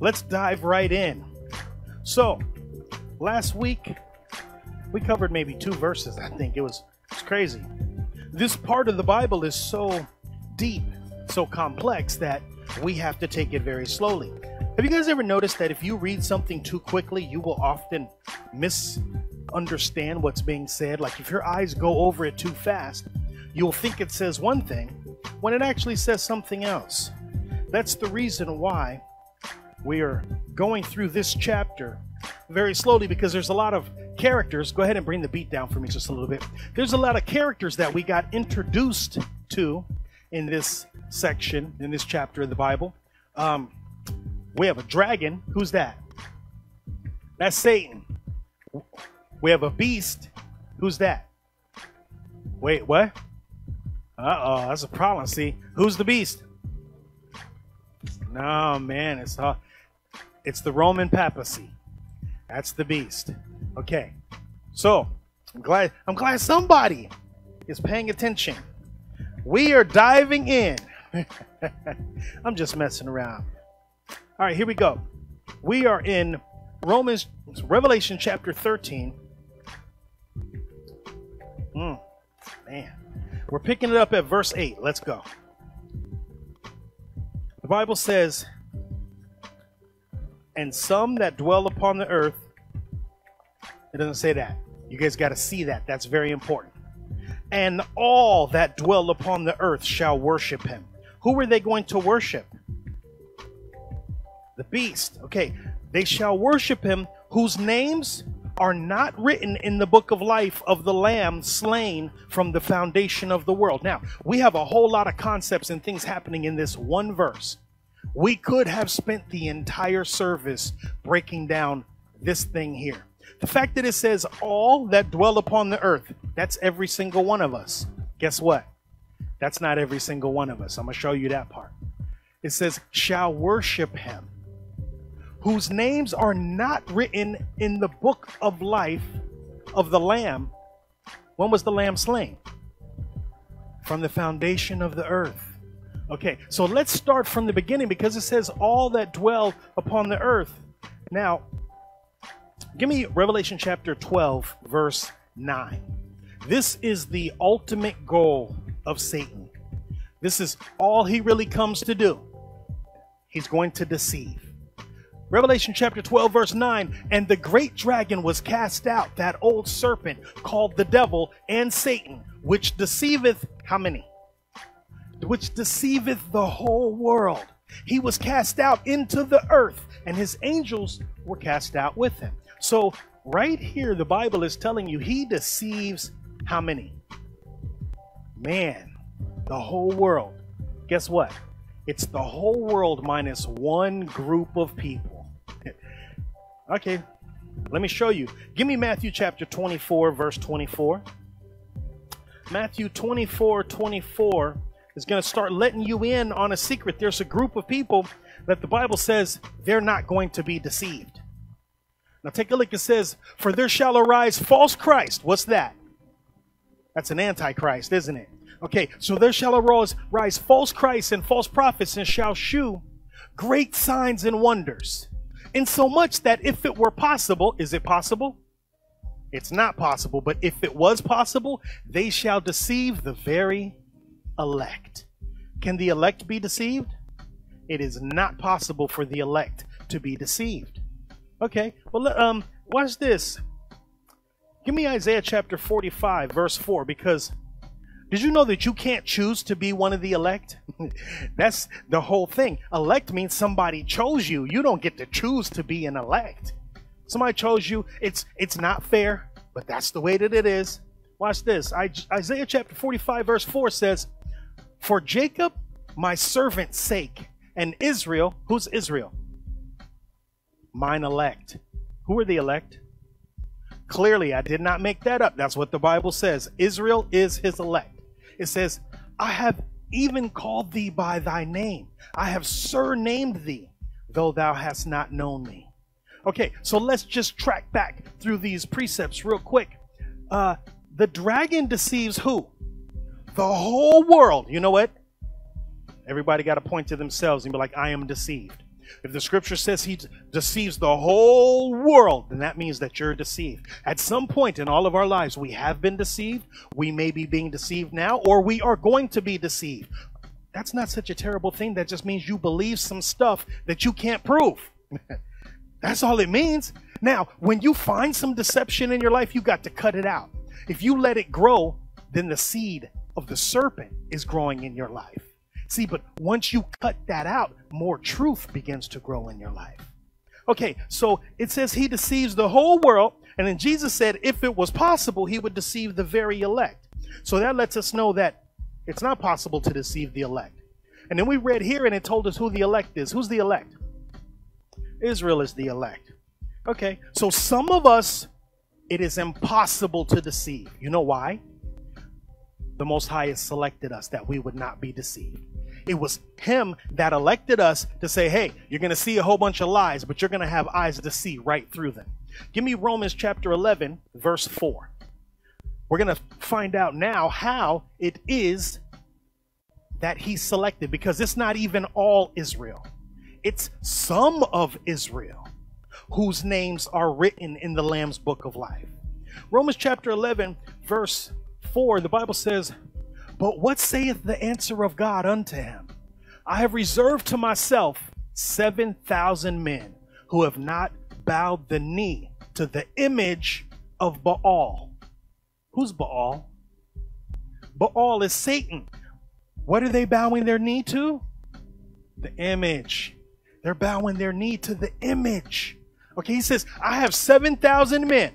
let's dive right in. So, last week we covered maybe two verses. I think it was it's crazy. This part of the Bible is so deep, so complex that we have to take it very slowly. Have you guys ever noticed that if you read something too quickly, you will often misunderstand what's being said? Like if your eyes go over it too fast, you'll think it says one thing when it actually says something else. That's the reason why we are going through this chapter very slowly because there's a lot of characters. Go ahead and bring the beat down for me just a little bit. There's a lot of characters that we got introduced to in this section, in this chapter of the Bible. Um, we have a dragon. Who's that? That's Satan. We have a beast. Who's that? Wait, what? Uh oh, that's a problem. See, who's the beast? No, man, it's uh, it's the Roman papacy. That's the beast. Okay, so I'm glad I'm glad somebody is paying attention. We are diving in. I'm just messing around. All right, here we go. We are in Romans, Revelation chapter 13. Mm, man. We're picking it up at verse 8. Let's go. The Bible says, And some that dwell upon the earth, it doesn't say that. You guys got to see that. That's very important. And all that dwell upon the earth shall worship him. Who are they going to worship? the beast. Okay, they shall worship him whose names are not written in the book of life of the lamb slain from the foundation of the world. Now, we have a whole lot of concepts and things happening in this one verse. We could have spent the entire service breaking down this thing here. The fact that it says all that dwell upon the earth, that's every single one of us. Guess what? That's not every single one of us. I'm going to show you that part. It says, shall worship him whose names are not written in the book of life of the Lamb. When was the Lamb slain? From the foundation of the earth. Okay, so let's start from the beginning because it says, All that dwell upon the earth. Now, give me Revelation chapter 12, verse 9. This is the ultimate goal of Satan. This is all he really comes to do. He's going to deceive. Revelation chapter 12, verse 9. And the great dragon was cast out, that old serpent called the devil and Satan, which deceiveth how many? Which deceiveth the whole world. He was cast out into the earth, and his angels were cast out with him. So, right here, the Bible is telling you he deceives how many? Man, the whole world. Guess what? It's the whole world minus one group of people. Okay, let me show you. Give me Matthew chapter 24, verse 24. Matthew 24, 24 is going to start letting you in on a secret. There's a group of people that the Bible says they're not going to be deceived. Now take a look. It says, For there shall arise false Christ. What's that? That's an antichrist, isn't it? Okay, so there shall arise rise false Christs and false prophets and shall shew great signs and wonders in so much that if it were possible, is it possible? It's not possible, but if it was possible, they shall deceive the very elect. Can the elect be deceived? It is not possible for the elect to be deceived. Okay, well, um, watch this. Give me Isaiah chapter 45, verse 4, because did you know that you can't choose to be one of the elect? That's the whole thing. Elect means somebody chose you. You don't get to choose to be an elect. Somebody chose you. It's it's not fair, but that's the way that it is. Watch this. I, Isaiah chapter 45 verse 4 says, "For Jacob, my servant's sake, and Israel, who's Israel? Mine elect. Who are the elect? Clearly, I did not make that up. That's what the Bible says. Israel is his elect. It says, I have even called thee by thy name. I have surnamed thee, though thou hast not known me. Okay, so let's just track back through these precepts real quick. Uh, the dragon deceives who? The whole world. You know what? Everybody got to point to themselves and be like, I am deceived. If the scripture says he deceives the whole world, then that means that you're deceived. At some point in all of our lives, we have been deceived. We may be being deceived now, or we are going to be deceived. That's not such a terrible thing. That just means you believe some stuff that you can't prove. That's all it means. Now, when you find some deception in your life, you got to cut it out. If you let it grow, then the seed of the serpent is growing in your life. See, but once you cut that out, more truth begins to grow in your life. Okay, so it says he deceives the whole world, and then Jesus said if it was possible, he would deceive the very elect. So that lets us know that it's not possible to deceive the elect. And then we read here and it told us who the elect is. Who's the elect? Israel is the elect. Okay, so some of us, it is impossible to deceive. You know why? The Most High has selected us that we would not be deceived. It was Him that elected us to say, hey, you're going to see a whole bunch of lies, but you're going to have eyes to see right through them. Give me Romans chapter 11, verse 4. We're going to find out now how it is that He selected, because it's not even all Israel, it's some of Israel whose names are written in the Lamb's book of life. Romans chapter 11, verse 4, the Bible says, but what saith the answer of God unto him? I have reserved to myself 7,000 men who have not bowed the knee to the image of Baal. Who's Baal? Baal is Satan. What are they bowing their knee to? The image. They're bowing their knee to the image. Okay, he says, I have 7,000 men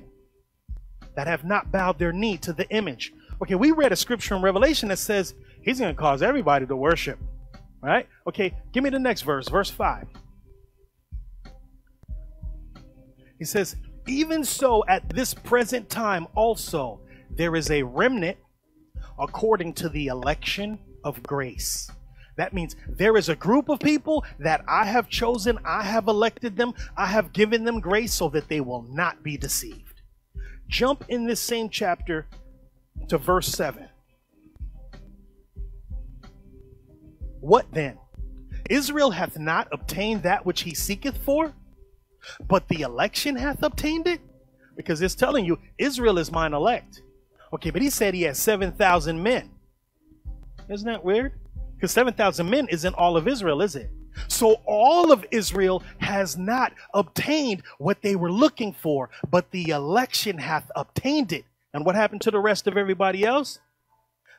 that have not bowed their knee to the image. Okay, we read a scripture in Revelation that says he's going to cause everybody to worship. Right? Okay, give me the next verse, verse 5. He says, Even so, at this present time also, there is a remnant according to the election of grace. That means there is a group of people that I have chosen, I have elected them, I have given them grace so that they will not be deceived. Jump in this same chapter to verse 7. What then? Israel hath not obtained that which he seeketh for, but the election hath obtained it? Because it's telling you, Israel is mine elect. Okay, but he said he has 7,000 men. Isn't that weird? Because 7,000 men isn't all of Israel, is it? So all of Israel has not obtained what they were looking for, but the election hath obtained it. And what happened to the rest of everybody else?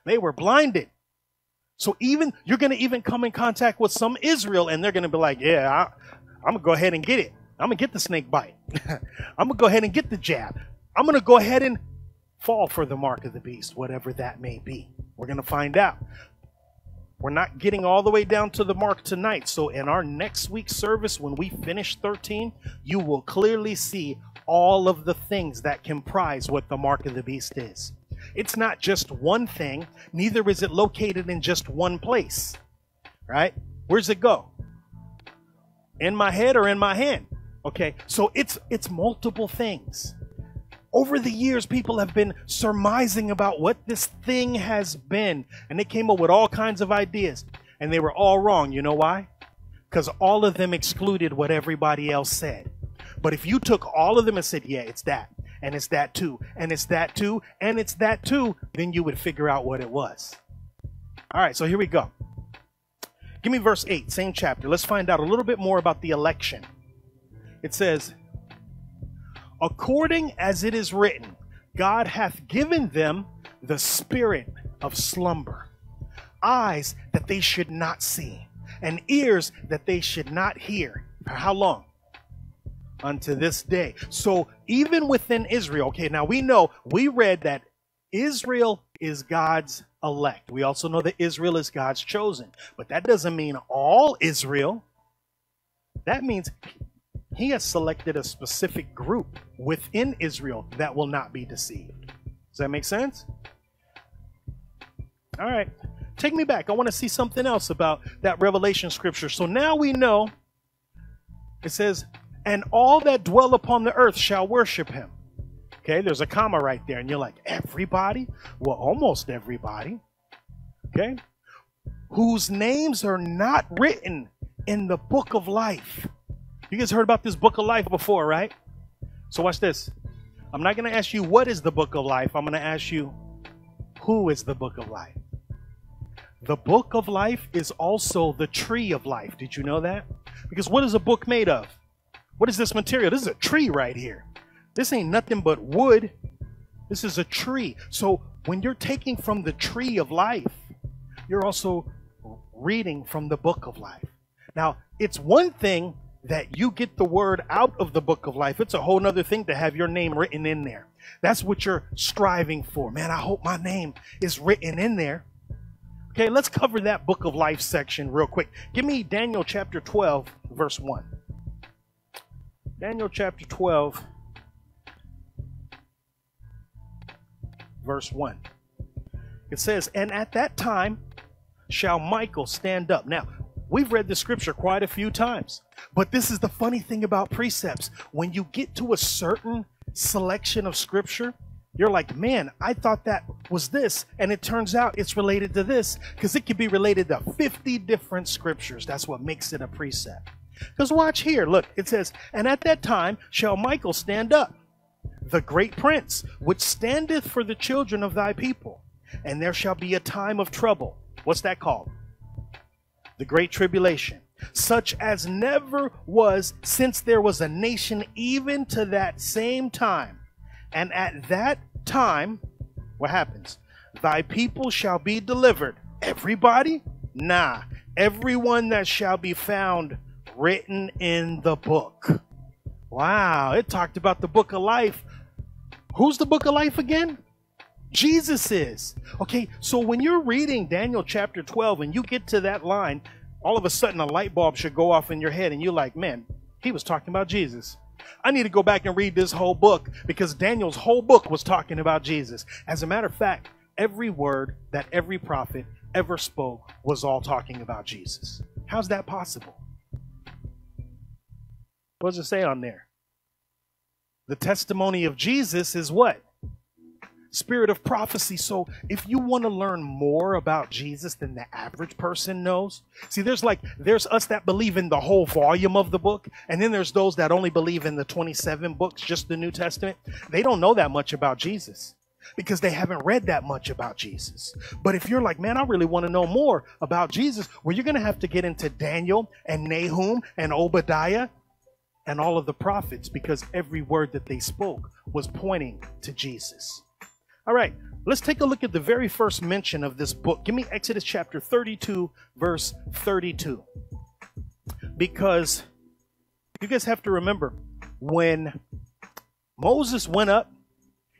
They were blinded. So even you're going to even come in contact with some Israel, and they're going to be like, "Yeah, I, I'm gonna go ahead and get it. I'm gonna get the snake bite. I'm gonna go ahead and get the jab. I'm gonna go ahead and fall for the mark of the beast, whatever that may be. We're gonna find out. We're not getting all the way down to the mark tonight. So in our next week's service, when we finish 13, you will clearly see all of the things that comprise what the mark of the beast is. It's not just one thing, neither is it located in just one place. Right? Where's it go? In my head or in my hand? Okay, so it's it's multiple things. Over the years, people have been surmising about what this thing has been, and they came up with all kinds of ideas, and they were all wrong. You know why? Because all of them excluded what everybody else said. But if you took all of them and said, yeah, it's that, and it's that too, and it's that too, and it's that too, then you would figure out what it was. All right, so here we go. Give me verse 8, same chapter. Let's find out a little bit more about the election. It says, According as it is written, God hath given them the spirit of slumber, eyes that they should not see, and ears that they should not hear. For how long? Unto this day. So even within Israel, okay, now we know, we read that Israel is God's elect. We also know that Israel is God's chosen. But that doesn't mean all Israel. That means he has selected a specific group within Israel that will not be deceived. Does that make sense? All right. Take me back. I want to see something else about that Revelation scripture. So now we know it says, and all that dwell upon the earth shall worship him. Okay, there's a comma right there, and you're like, everybody? Well, almost everybody. Okay? Whose names are not written in the book of life You guys heard about this book of life before, right? So watch this. I'm not going to ask you what is the book of life. I'm going to ask you who is the book of life. The book of life is also the tree of life. Did you know that? Because what is a book made of? What is this material? This is a tree right here. This ain't nothing but wood. This is a tree. So when you're taking from the tree of life, you're also reading from the book of life. Now, it's one thing that you get the word out of the book of life. It's a whole other thing to have your name written in there. That's what you're striving for. Man, I hope my name is written in there. Okay, let's cover that book of life section real quick. Give me Daniel chapter 12, verse 1. Daniel chapter 12, verse 1. It says, And at that time shall Michael stand up. Now, we've read the scripture quite a few times, but this is the funny thing about precepts. When you get to a certain selection of scripture, you're like, man, I thought that was this, and it turns out it's related to this, because it could be related to 50 different scriptures. That's what makes it a precept. Because watch here, look, it says, And at that time shall Michael stand up, the great prince, which standeth for the children of thy people and there shall be a time of trouble. What's that called? The Great Tribulation, such as never was since there was a nation, even to that same time. And at that time, what happens? Thy people shall be delivered. Everybody? Nah. Everyone that shall be found written in the book. Wow, it talked about the book of life. Who's the book of life again? Jesus is. Okay, so when you're reading Daniel chapter 12 and you get to that line, all of a sudden a light bulb should go off in your head and you're like, man, he was talking about Jesus. I need to go back and read this whole book because Daniel's whole book was talking about Jesus. As a matter of fact, every word that every prophet ever spoke was all talking about Jesus. How's that possible? What does it say on there? The testimony of Jesus is what? spirit of prophecy. So if you want to learn more about Jesus than the average person knows, see, there's like, there's us that believe in the whole volume of the book, and then there's those that only believe in the 27 books, just the New Testament. They don't know that much about Jesus because they haven't read that much about Jesus. But if you're like, man, I really want to know more about Jesus, well, you're going to have to get into Daniel and Nahum and Obadiah and all of the prophets because every word that they spoke was pointing to Jesus. All right, let's take a look at the very first mention of this book. Give me Exodus chapter 32, verse 32. Because you guys have to remember when Moses went up,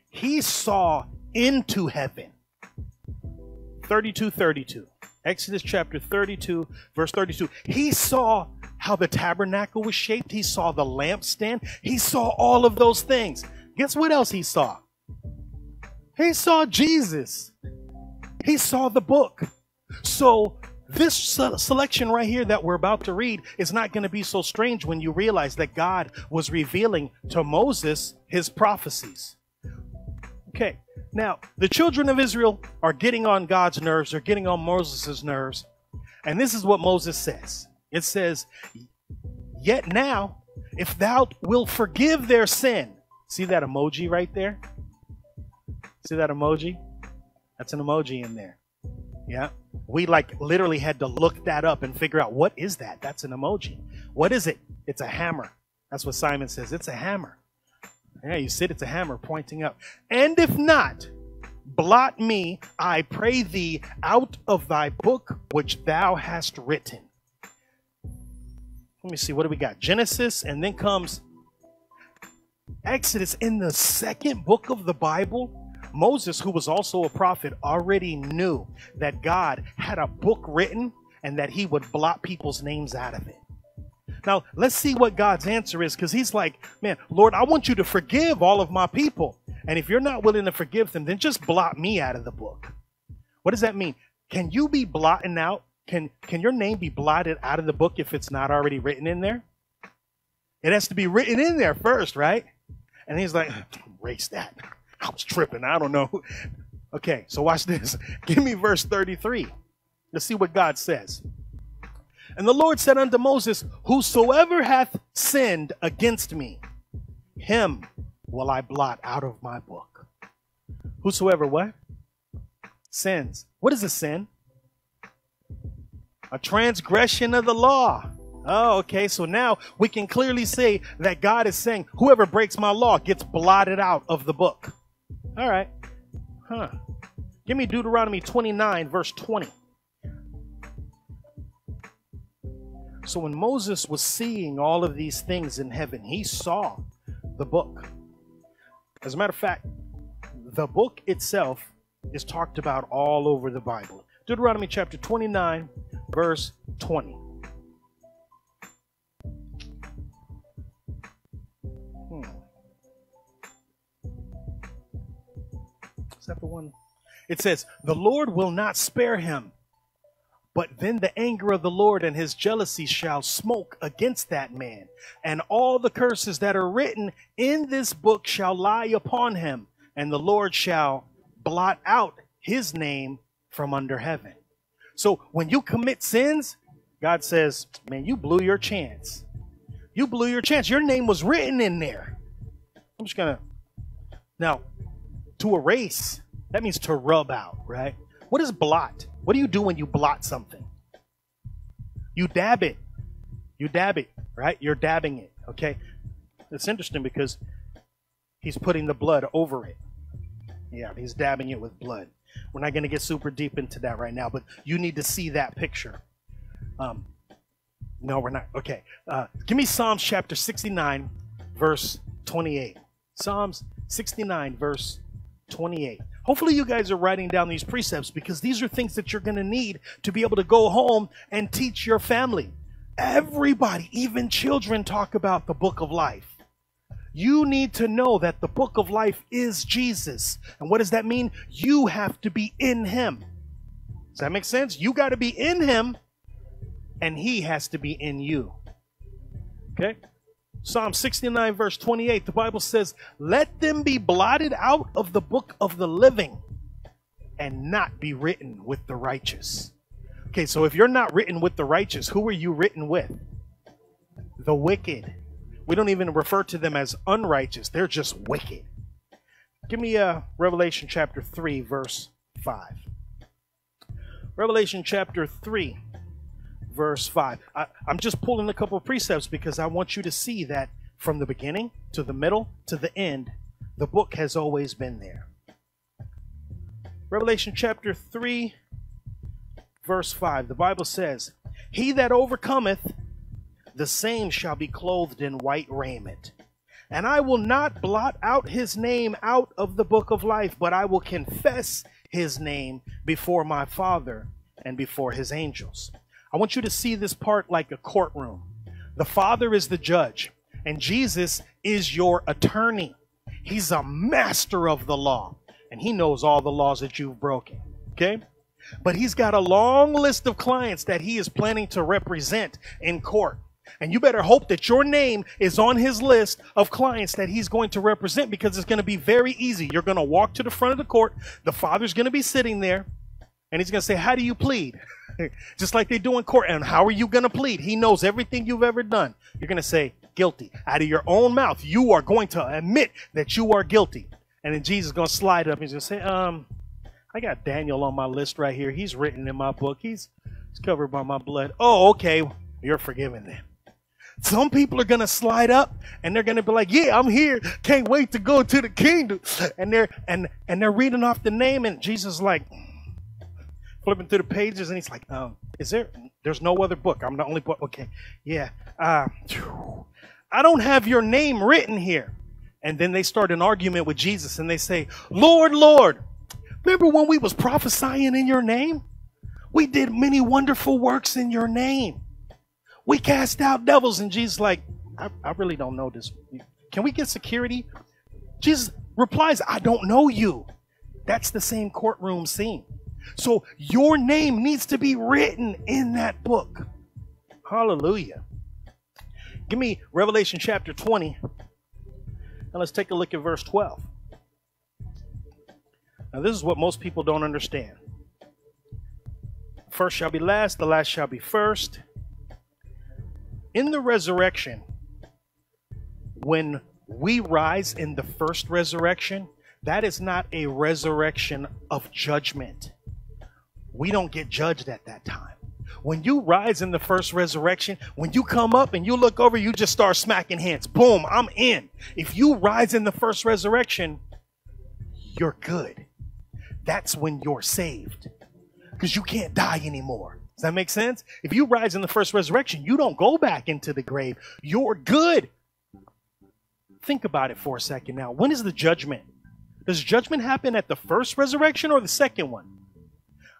he saw into heaven. 32 32. Exodus chapter 32, verse 32. He saw how the tabernacle was shaped. He saw the lampstand. He saw all of those things. Guess what else he saw? He saw Jesus. He saw the book. So this selection right here that we're about to read is not going to be so strange when you realize that God was revealing to Moses his prophecies. Okay, now the children of Israel are getting on God's nerves, they're getting on Moses' nerves. And this is what Moses says it says, Yet now, if thou wilt forgive their sin, see that emoji right there? See that emoji? That's an emoji in there. Yeah. We like literally had to look that up and figure out what is that? That's an emoji. What is it? It's a hammer. That's what Simon says. It's a hammer. Yeah, you said it's a hammer pointing up. And if not, blot me, I pray thee, out of thy book which thou hast written. Let me see, what do we got? Genesis, and then comes Exodus in the second book of the Bible. Moses, who was also a prophet, already knew that God had a book written and that he would blot people's names out of it. Now, let's see what God's answer is because he's like, man, Lord, I want you to forgive all of my people. And if you're not willing to forgive them, then just blot me out of the book. What does that mean? Can you be blotting out? Can, can your name be blotted out of the book if it's not already written in there? It has to be written in there first, right? And he's like, erase that. I was tripping. I don't know. Okay, so watch this. Give me verse 33. Let's see what God says. And the Lord said unto Moses, Whosoever hath sinned against me, him will I blot out of my book. Whosoever what? Sins. What is a sin? A transgression of the law. Oh, okay. So now we can clearly say that God is saying, whoever breaks my law gets blotted out of the book. All right. Huh. Give me Deuteronomy 29, verse 20. So when Moses was seeing all of these things in heaven, he saw the book. As a matter of fact, the book itself is talked about all over the Bible. Deuteronomy chapter 29, verse 20. Hmm. Is that the one? It says, The Lord will not spare him but then the anger of the Lord and his jealousy shall smoke against that man, and all the curses that are written in this book shall lie upon him, and the Lord shall blot out his name from under heaven. So when you commit sins, God says, Man, you blew your chance. You blew your chance. Your name was written in there. I'm just going to. Now, to erase, that means to rub out, right? What is blot? What do you do when you blot something? You dab it. You dab it, right? You're dabbing it, okay? It's interesting because he's putting the blood over it. Yeah, he's dabbing it with blood. We're not going to get super deep into that right now, but you need to see that picture. Um, no, we're not. Okay. Uh, give me Psalms chapter 69, verse 28. Psalms 69, verse 28. Hopefully, you guys are writing down these precepts because these are things that you're going to need to be able to go home and teach your family. Everybody, even children, talk about the book of life. You need to know that the book of life is Jesus. And what does that mean? You have to be in him. Does that make sense? You got to be in him, and he has to be in you. Okay? Psalm 69, verse 28, the Bible says, Let them be blotted out of the book of the living and not be written with the righteous. Okay, so if you're not written with the righteous, who are you written with? The wicked. We don't even refer to them as unrighteous, they're just wicked. Give me uh, Revelation chapter 3, verse 5. Revelation chapter 3, verse 5. I, am just pulling a couple precepts because I want you to see that from the beginning to the middle to the end, the book has always been there. Revelation chapter 3, verse 5. The Bible says, He that overcometh, the same shall be clothed in white raiment. And I will not blot out his name out of the book of life, but I will confess his name before my Father and before his angels. I want you to see this part like a courtroom. The Father is the judge, and Jesus is your attorney. He's a master of the law, and he knows all the laws that you've broken. Okay? But he's got a long list of clients that he is planning to represent in court. And you better hope that your name is on his list of clients that he's going to represent because it's going to be very easy. You're going to walk to the front of the court. The father's going to be sitting there and he's going to say, How do you plead? just like they do in court. And how are you going to plead? He knows everything you've ever done. You're going to say guilty out of your own mouth. You are going to admit that you are guilty. And then Jesus is going to slide up. And he's going to say, um, I got Daniel on my list right here. He's written in my book. He's, he's covered by my blood. Oh, okay. You're forgiven then. Some people are going to slide up and they're going to be like, "Yeah, I'm here. Can't wait to go to the kingdom." And they're and and they're reading off the name and Jesus like, flipping through the pages, and he's like, um, "Is there? There's no other book. I'm the only book. Okay, yeah. Uh, I don't have your name written here." And then they start an argument with Jesus, and they say, "Lord, Lord, remember when we was prophesying in your name? We did many wonderful works in your name. We cast out devils." And Jesus, like, I, I really don't know this. Can we get security? Jesus replies, I don't know you. That's the same courtroom scene. So your name needs to be written in that book. Hallelujah. Give me Revelation chapter 20. And let's take a look at verse 12. Now, this is what most people don't understand. First shall be last, the last shall be first. In the resurrection, when we rise in the first resurrection, that is not a resurrection of judgment. We don't get judged at that time. When you rise in the first resurrection, when you come up and you look over, you just start smacking hands. Boom, I'm in. If you rise in the first resurrection, you're good. That's when you're saved because you can't die anymore. Does that make sense? If you rise in the first resurrection, you don't go back into the grave. You're good. Think about it for a second now. When is the judgment? Does judgment happen at the first resurrection or the second one?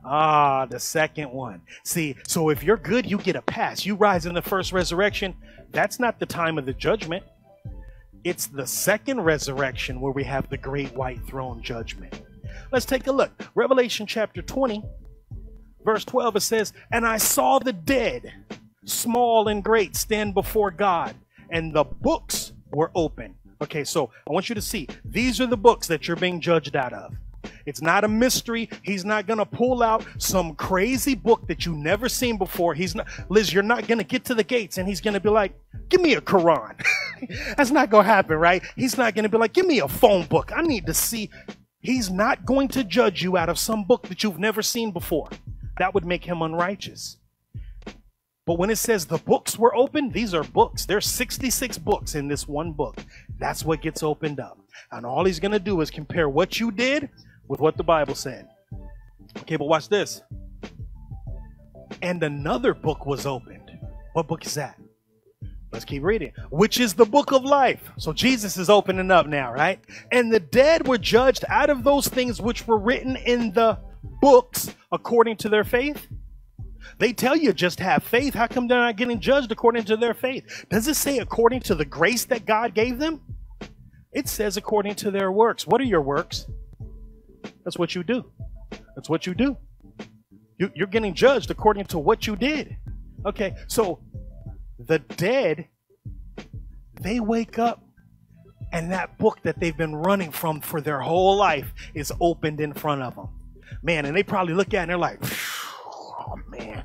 Ah, the second one. See, so if you're good, you get a pass. You rise in the first resurrection. That's not the time of the judgment. It's the second resurrection where we have the great white throne judgment. Let's take a look. Revelation chapter 20, verse 12, it says, And I saw the dead, small and great, stand before God, and the books were open. Okay, so I want you to see these are the books that you're being judged out of. It's not a mystery. He's not going to pull out some crazy book that you've never seen before. He's not, Liz, you're not going to get to the gates and he's going to be like, give me a Quran. That's not going to happen, right? He's not going to be like, give me a phone book. I need to see. He's not going to judge you out of some book that you've never seen before. That would make him unrighteous. But when it says the books were open, these are books. There's 66 books in this one book. That's what gets opened up. And all he's going to do is compare what you did with what the Bible said. Okay, but watch this. And another book was opened. What book is that? Let's keep reading. Which is the book of life. So Jesus is opening up now, right? And the dead were judged out of those things which were written in the books according to their faith. They tell you just have faith. How come they're not getting judged according to their faith? Does it say according to the grace that God gave them? It says according to their works. What are your works? That's what you do. That's what you do. You, you're getting judged according to what you did. Okay, so the dead, they wake up and that book that they've been running from for their whole life is opened in front of them. Man, and they probably look at it and they're like, oh man,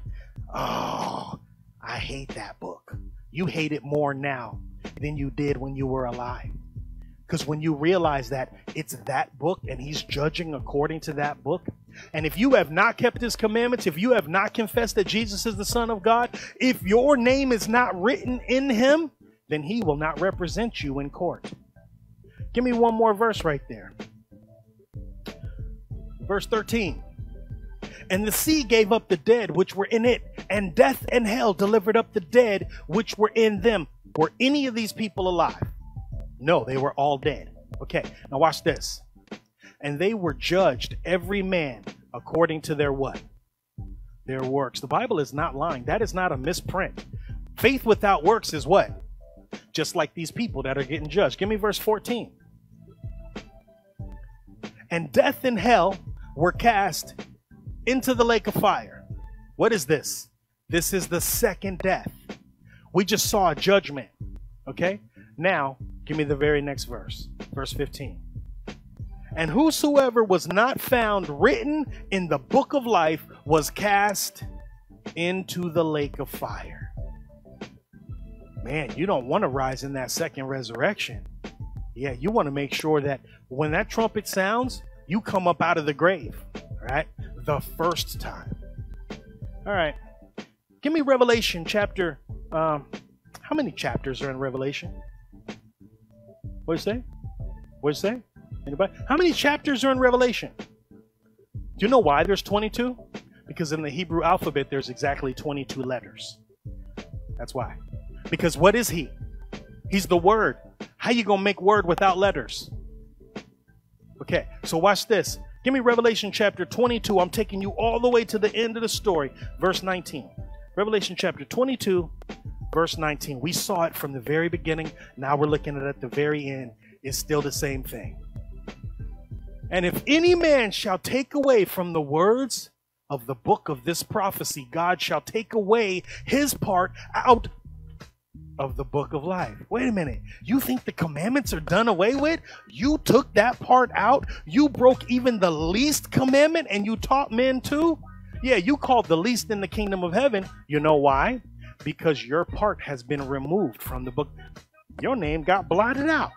oh, I hate that book. You hate it more now than you did when you were alive. Because when you realize that it's that book and he's judging according to that book, and if you have not kept his commandments, if you have not confessed that Jesus is the Son of God, if your name is not written in him, then he will not represent you in court. Give me one more verse right there. Verse 13. And the sea gave up the dead which were in it, and death and hell delivered up the dead which were in them. Were any of these people alive? No, they were all dead. Okay, now watch this. And they were judged, every man, according to their what? Their works. The Bible is not lying. That is not a misprint. Faith without works is what? Just like these people that are getting judged. Give me verse 14. And death and hell were cast into the lake of fire. What is this? This is the second death. We just saw a judgment. Okay? Now, Give me the very next verse, verse 15. And whosoever was not found written in the book of life was cast into the lake of fire. Man, you don't want to rise in that second resurrection. Yeah, you want to make sure that when that trumpet sounds, you come up out of the grave, right? The first time. All right. Give me Revelation chapter. Um, how many chapters are in Revelation? What you say? What you say? Anybody? How many chapters are in Revelation? Do you know why there's 22? Because in the Hebrew alphabet there's exactly 22 letters. That's why. Because what is he? He's the word. How you to make word without letters? Okay, so watch this. Give me Revelation chapter 22. I'm taking you all the way to the end of the story, verse 19. Revelation chapter 22, verse 19. We saw it from the very beginning. Now we're looking at it at the very end. It's still the same thing. And if any man shall take away from the words of the book of this prophecy, God shall take away his part out of the book of life. Wait a minute. You think the commandments are done away with? You took that part out? You broke even the least commandment and you taught men too? Yeah, you called the least in the kingdom of heaven. You know why? because your part has been removed from the book. Your name got blotted out,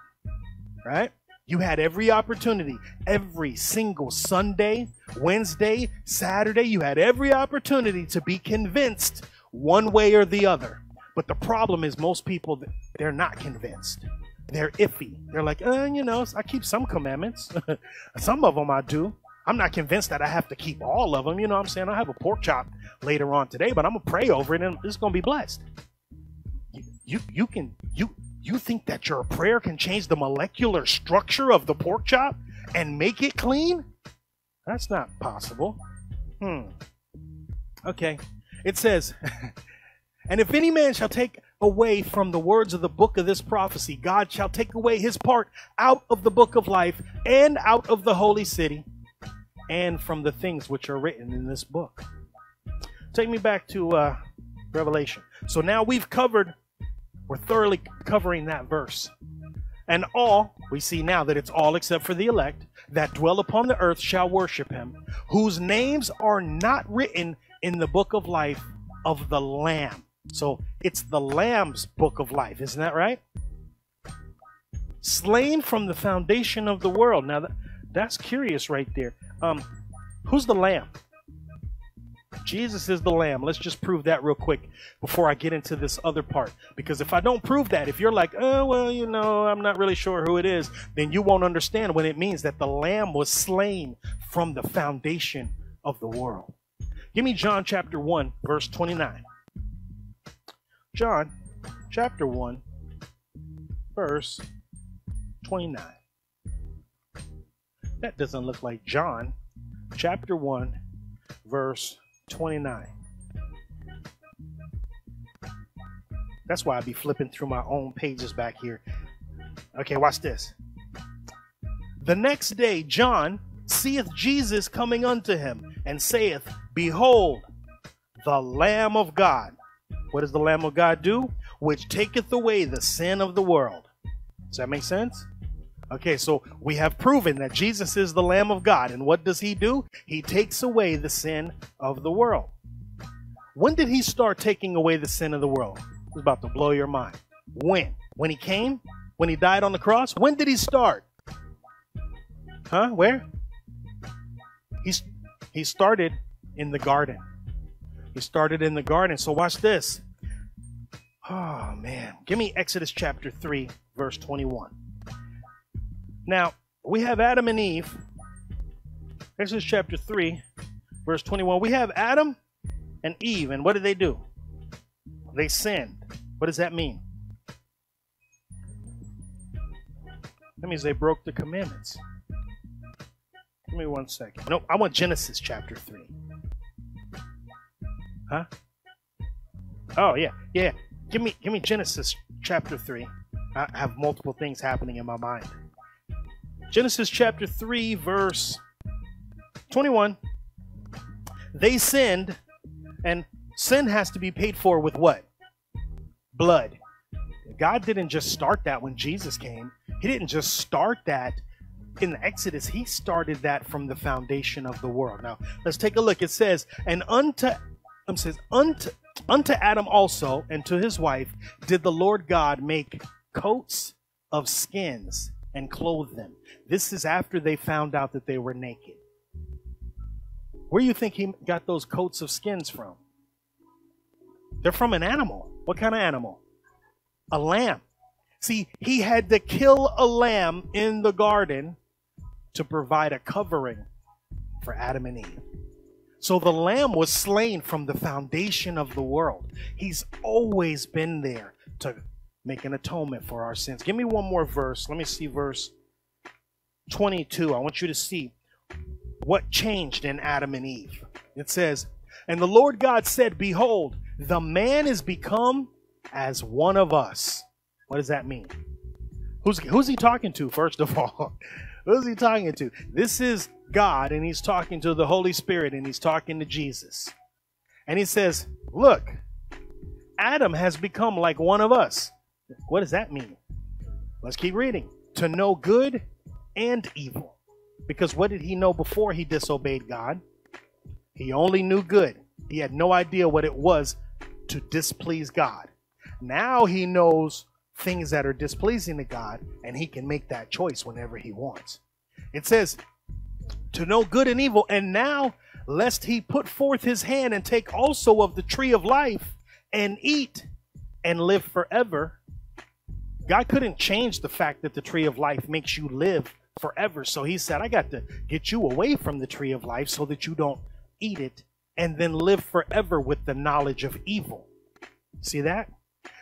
right? You had every opportunity, every single Sunday, Wednesday, Saturday, you had every opportunity to be convinced one way or the other. But the problem is, most people, they're not convinced. They're iffy. They're like, uh, you know, I keep some commandments. some of them I do. I'm not convinced that I have to keep all of them. You know what I'm saying? I have a pork chop later on today, but I'm to pray over it and it's going to be blessed. You, you, you can, you, you think that your prayer can change the molecular structure of the pork chop and make it clean? That's not possible. Hmm. Okay. It says, And if any man shall take away from the words of the book of this prophecy, God shall take away his part out of the book of life and out of the holy city and from the things which are written in this book. Take me back to uh, Revelation. So now we've covered we're thoroughly covering that verse. And all, we see now that it's all except for the elect, that dwell upon the earth shall worship him, whose names are not written in the book of life of the Lamb. So it's the Lamb's book of life, isn't that right? Slain from the foundation of the world. Now, that, that's curious right there. Um, who's the Lamb? Jesus is the Lamb. Let's just prove that real quick before I get into this other part. Because if I don't prove that, if you're like, oh, well, you know, I'm not really sure who it is, then you won't understand what it means that the Lamb was slain from the foundation of the world. Give me John chapter 1, verse 29. John chapter 1, verse 29. That doesn't look like John chapter 1, verse 29. That's why I be flipping through my own pages back here. Okay, watch this. The next day, John seeth Jesus coming unto him, and saith, Behold, the Lamb of God. What does the Lamb of God do? Which taketh away the sin of the world. Does that make sense? Okay, so we have proven that Jesus is the Lamb of God. And what does he do? He takes away the sin of the world. When did he start taking away the sin of the world? It's about to blow your mind. When? When he came? When he died on the cross? When did he start? Huh? Where? He's, he started in the garden. He started in the garden. So watch this. Oh, man. Give me Exodus chapter 3, verse 21. Now, we have Adam and Eve. Exodus chapter 3, verse 21. We have Adam and Eve, and what did they do? They sinned. What does that mean? That means they broke the commandments. Give me one second. No, I want Genesis chapter 3. Huh? Oh yeah, yeah. Give me give me Genesis chapter 3. I have multiple things happening in my mind. Genesis chapter 3, verse 21. They sinned, and sin has to be paid for with what? Blood. God didn't just start that when Jesus came. He didn't just start that in the Exodus. He started that from the foundation of the world. Now, let's take a look. It says, And unto says, unto, unto Adam also and to his wife did the Lord God make coats of skins and clothe them. This is after they found out that they were naked. Where do you think he got those coats of skins from? They're from an animal. What kind of animal? A lamb. See, he had to kill a lamb in the garden to provide a covering for Adam and Eve. So the lamb was slain from the foundation of the world. He's always been there to make an atonement for our sins. Give me one more verse. Let me see verse 22. I want you to see what changed in Adam and Eve. It says, And the Lord God said, Behold, the man is become as one of us. What does that mean? Who's, who's he talking to, first of all? who's he talking to? This is God, and he's talking to the Holy Spirit, and he's talking to Jesus. And he says, Look, Adam has become like one of us. What does that mean? Let's keep reading. To know good and evil. Because what did he know before he disobeyed God? He only knew good. He had no idea what it was to displease God. Now he knows things that are displeasing to God, and he can make that choice whenever he wants. It says, to know good and evil, and now lest he put forth his hand and take also of the tree of life and eat and live forever. God couldn't change the fact that the tree of life makes you live forever. So he said, I got to get you away from the tree of life so that you don't eat it and then live forever with the knowledge of evil. See that?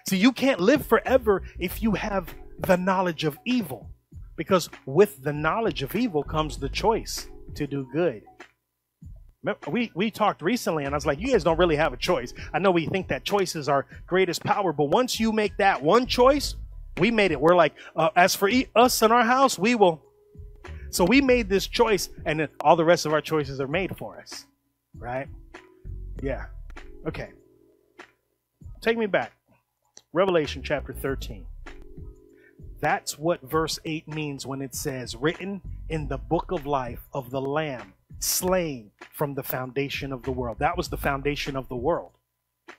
See, you can't live forever if you have the knowledge of evil. Because with the knowledge of evil comes the choice to do good. We, we talked recently, and I was like, you guys don't really have a choice. I know we think that choice is our greatest power, but once you make that one choice, we made it. We're like, uh, as for e- us and our house, we will. So we made this choice, and then all the rest of our choices are made for us. Right? Yeah. Okay. Take me back. Revelation chapter 13. That's what verse 8 means when it says, written in the book of life of the Lamb, slain from the foundation of the world. That was the foundation of the world.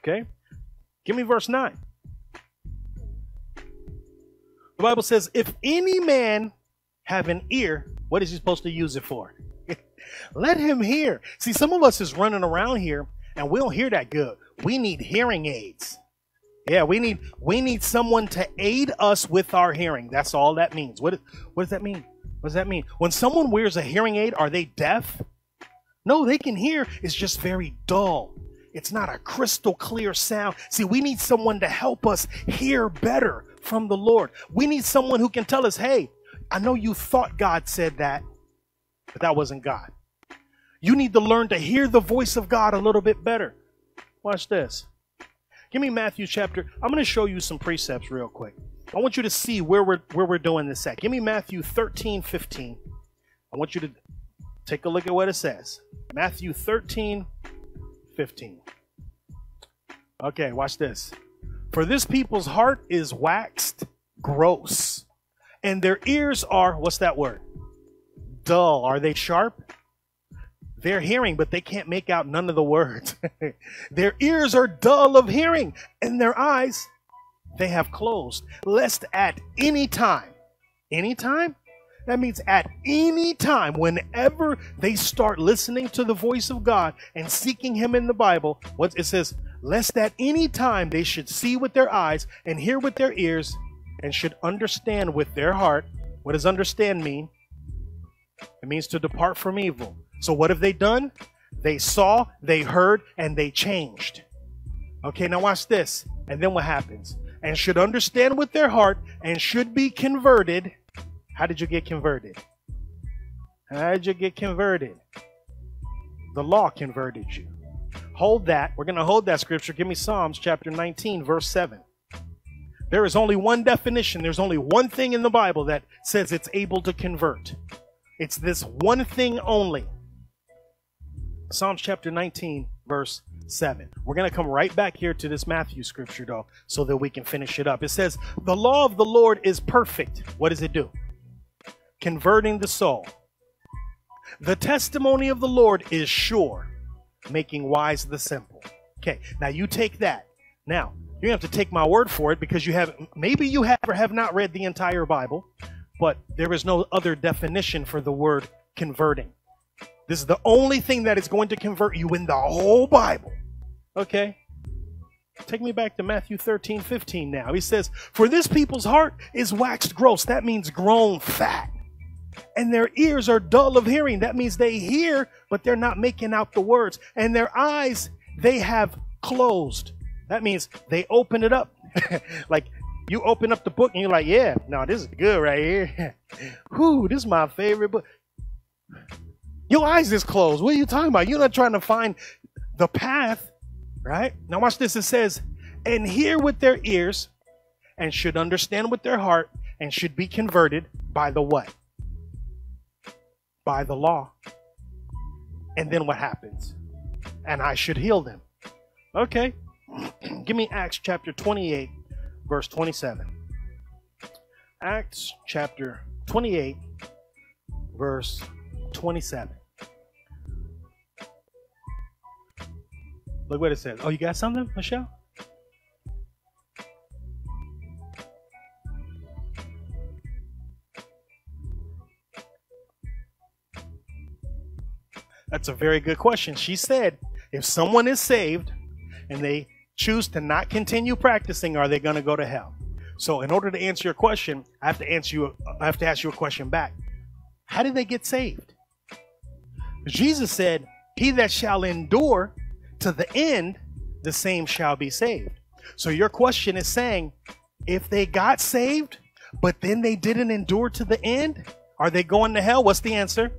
Okay? Give me verse 9. The Bible says, if any man have an ear, what is he supposed to use it for? Let him hear. See, some of us is running around here and we don't hear that good. We need hearing aids. Yeah, we need we need someone to aid us with our hearing. That's all that means. What what does that mean? What does that mean? When someone wears a hearing aid, are they deaf? No, they can hear. It's just very dull. It's not a crystal clear sound. See, we need someone to help us hear better from the Lord. We need someone who can tell us, hey, I know you thought God said that, but that wasn't God. You need to learn to hear the voice of God a little bit better. Watch this. Give me Matthew chapter. I'm going to show you some precepts real quick. I want you to see where we're where we're doing this at. Give me Matthew 13, 15. I want you to take a look at what it says. Matthew 13, 15. Okay, watch this. For this people's heart is waxed gross, and their ears are, what's that word? Dull. Are they sharp? They're hearing, but they can't make out none of the words. their ears are dull of hearing, and their eyes they have closed, lest at any time, any time, that means at any time, whenever they start listening to the voice of God and seeking Him in the Bible, what it says, lest at any time they should see with their eyes and hear with their ears and should understand with their heart. What does understand mean? It means to depart from evil. So what have they done? They saw, they heard, and they changed. Okay, now watch this. And then what happens? And should understand with their heart and should be converted. How did you get converted? How did you get converted? The law converted you. Hold that. We're going to hold that scripture. Give me Psalms chapter 19, verse 7. There is only one definition. There's only one thing in the Bible that says it's able to convert. It's this one thing only. Psalms chapter 19, verse 7. We're going to come right back here to this Matthew scripture, though, so that we can finish it up. It says, The law of the Lord is perfect. What does it do? Converting the soul. The testimony of the Lord is sure, making wise the simple. Okay, now you take that. Now, you have to take my word for it because you have, maybe you have or have not read the entire Bible, but there is no other definition for the word converting. This is the only thing that is going to convert you in the whole Bible. Okay? Take me back to Matthew 13, 15 now. He says, For this people's heart is waxed gross. That means grown fat. And their ears are dull of hearing. That means they hear, but they're not making out the words. And their eyes, they have closed. That means they open it up. like you open up the book and you're like, yeah, no, this is good right here. Whew, this is my favorite book. Your eyes is closed. What are you talking about? You're not trying to find the path, right? Now watch this. It says, and hear with their ears, and should understand with their heart, and should be converted by the what? By the law. And then what happens? And I should heal them. Okay. Give me Acts chapter 28, verse 27. Acts chapter 28, verse 27. Look what it says. Oh, you got something, Michelle? That's a very good question. She said, if someone is saved and they choose to not continue practicing, are they going to go to hell? So, in order to answer your question, I have to answer you. I have to ask you a question back. How did they get saved? Jesus said, "He that shall endure to the end, the same shall be saved." So, your question is saying, if they got saved, but then they didn't endure to the end, are they going to hell? What's the answer?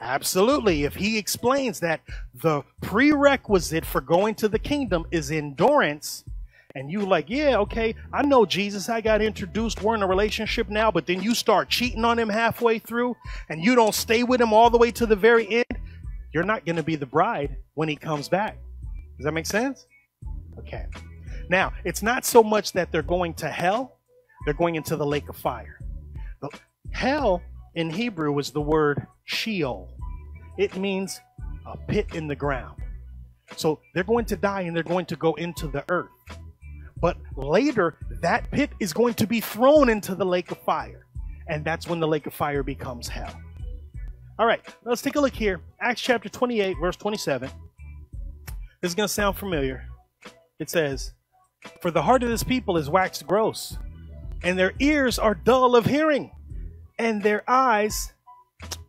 Absolutely. If he explains that the prerequisite for going to the kingdom is endurance, and you like, yeah, okay, I know Jesus, I got introduced, we're in a relationship now, but then you start cheating on him halfway through, and you don't stay with him all the way to the very end, you're not going to be the bride when he comes back. Does that make sense? Okay. Now, it's not so much that they're going to hell, they're going into the lake of fire. Hell in Hebrew is the word Sheol. It means a pit in the ground. So they're going to die and they're going to go into the earth. But later, that pit is going to be thrown into the lake of fire. And that's when the lake of fire becomes hell. All right, let's take a look here. Acts chapter 28, verse 27. This is going to sound familiar. It says, For the heart of this people is waxed gross, and their ears are dull of hearing, and their eyes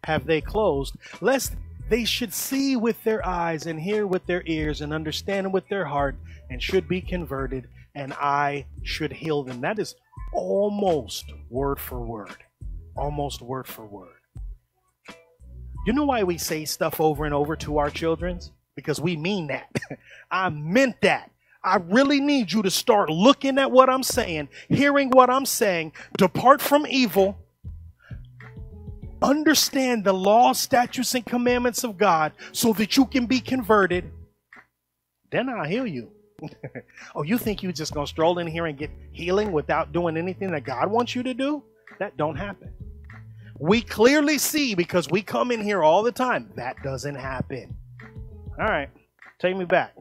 have they closed, lest they should see with their eyes and hear with their ears and understand with their heart and should be converted, and I should heal them. That is almost word for word. Almost word for word. You know why we say stuff over and over to our children's? Because we mean that. I meant that. I really need you to start looking at what I'm saying, hearing what I'm saying, depart from evil, understand the law, statutes, and commandments of God so that you can be converted. Then I'll heal you. oh, you think you're just going to stroll in here and get healing without doing anything that God wants you to do? That don't happen. We clearly see because we come in here all the time. That doesn't happen. All right, take me back.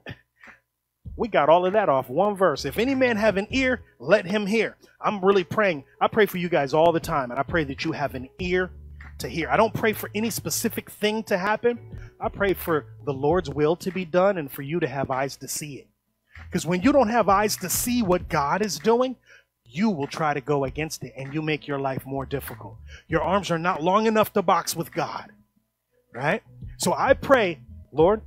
We got all of that off one verse. If any man have an ear, let him hear. I'm really praying. I pray for you guys all the time, and I pray that you have an ear to hear. I don't pray for any specific thing to happen. I pray for the Lord's will to be done and for you to have eyes to see it. Because when you don't have eyes to see what God is doing, you will try to go against it and you make your life more difficult. Your arms are not long enough to box with God. Right? So I pray, Lord,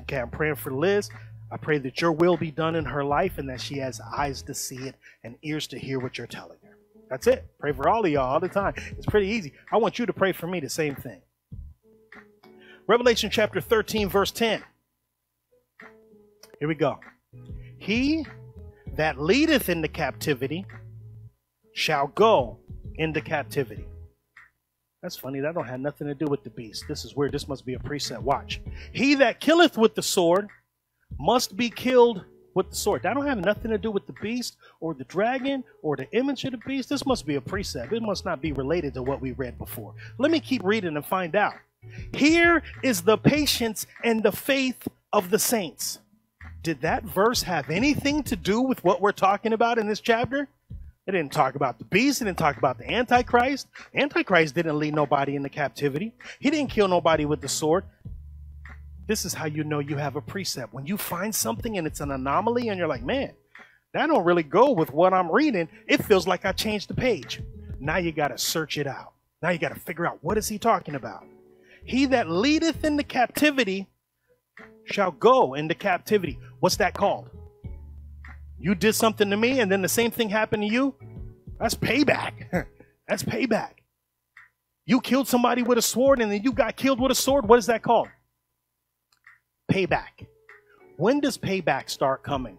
okay, I'm praying for Liz. I pray that your will be done in her life and that she has eyes to see it and ears to hear what you're telling her. That's it. Pray for all of y'all all the time. It's pretty easy. I want you to pray for me the same thing. Revelation chapter 13, verse 10. Here we go. He that leadeth into captivity shall go into captivity. That's funny. That don't have nothing to do with the beast. This is weird. This must be a precept. Watch. He that killeth with the sword must be killed with the sword. That don't have nothing to do with the beast or the dragon or the image of the beast. This must be a precept. It must not be related to what we read before. Let me keep reading and find out. Here is the patience and the faith of the saints did that verse have anything to do with what we're talking about in this chapter? It didn't talk about the beast. It didn't talk about the Antichrist. Antichrist didn't lead nobody into captivity. He didn't kill nobody with the sword. This is how you know you have a precept. When you find something and it's an anomaly and you're like, man, that don't really go with what I'm reading. It feels like I changed the page. Now you got to search it out. Now you got to figure out what is he talking about. He that leadeth into captivity shall go into captivity. What's that called? You did something to me and then the same thing happened to you? That's payback. That's payback. You killed somebody with a sword and then you got killed with a sword. What is that called? Payback. When does payback start coming?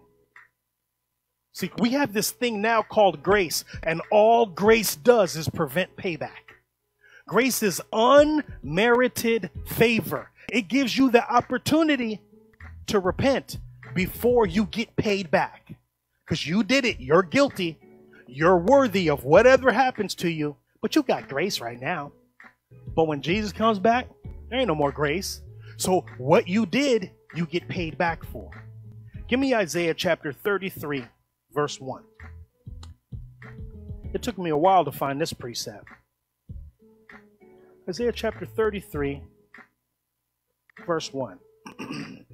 See, we have this thing now called grace, and all grace does is prevent payback. Grace is unmerited favor. It gives you the opportunity to repent before you get paid back. Because you did it. You're guilty. You're worthy of whatever happens to you. But you got grace right now. But when Jesus comes back, there ain't no more grace. So what you did, you get paid back for. Give me Isaiah chapter 33, verse 1. It took me a while to find this precept. Isaiah chapter 33, verse 1. the